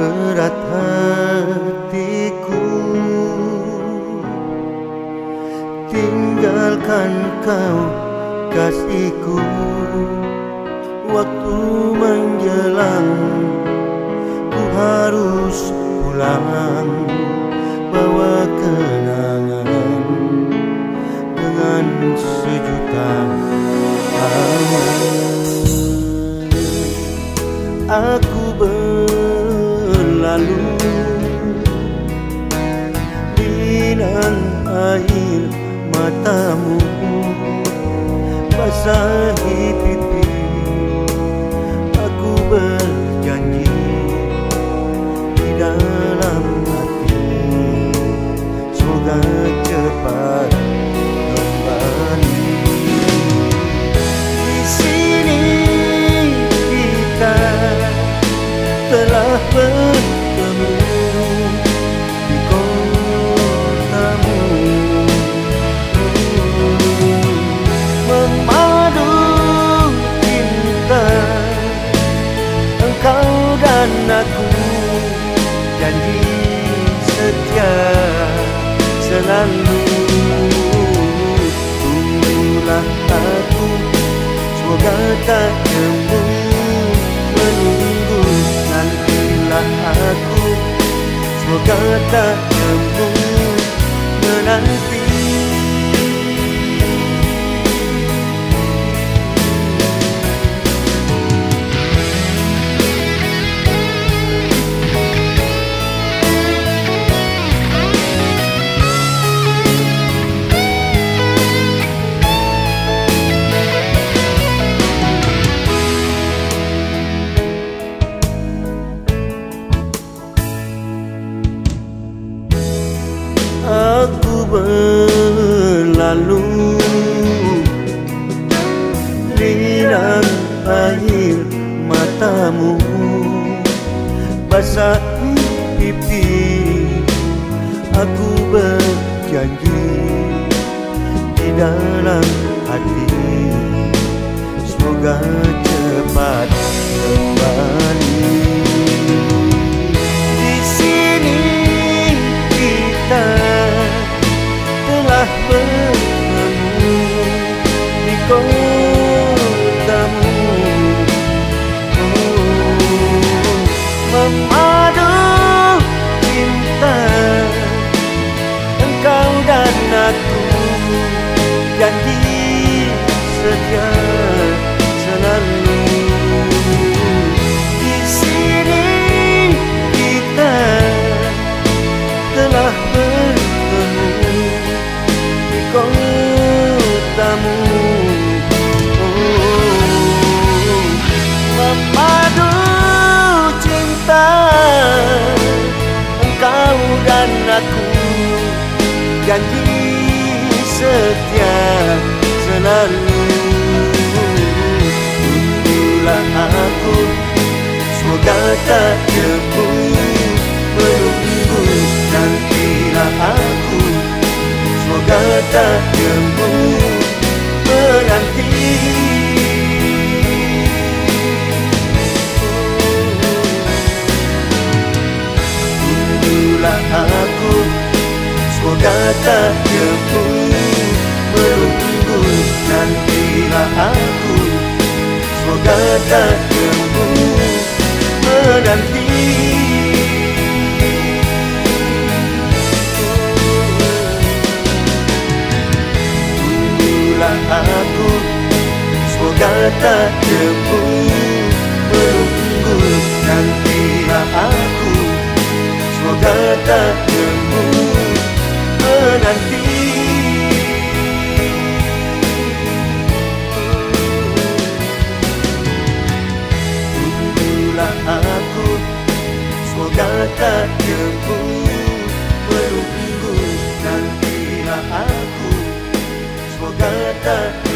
berat hatiku. Tinggalkan kau kasihku. Waktu menjelang Ku harus pulang. Bawa kenangan berlalu Binang air matamu Basahi pipi. Aku berjanji Di dalam hati Semoga cepat tak jemu menanti berlalu. Linang air matamu Basahi pipi. Aku berjanji Di dalam hati Semoga cepat kembali janji setia selalu tunggulah aku. Semoga tak jemu menunggu. Nantilah aku. Semoga tak jemu jemu menunggu nantilah aku. Semoga tak jemu menanti. Tunggulah aku. Semoga tak jemu Menunggu nantilah aku. Semoga tak jemu Menunggu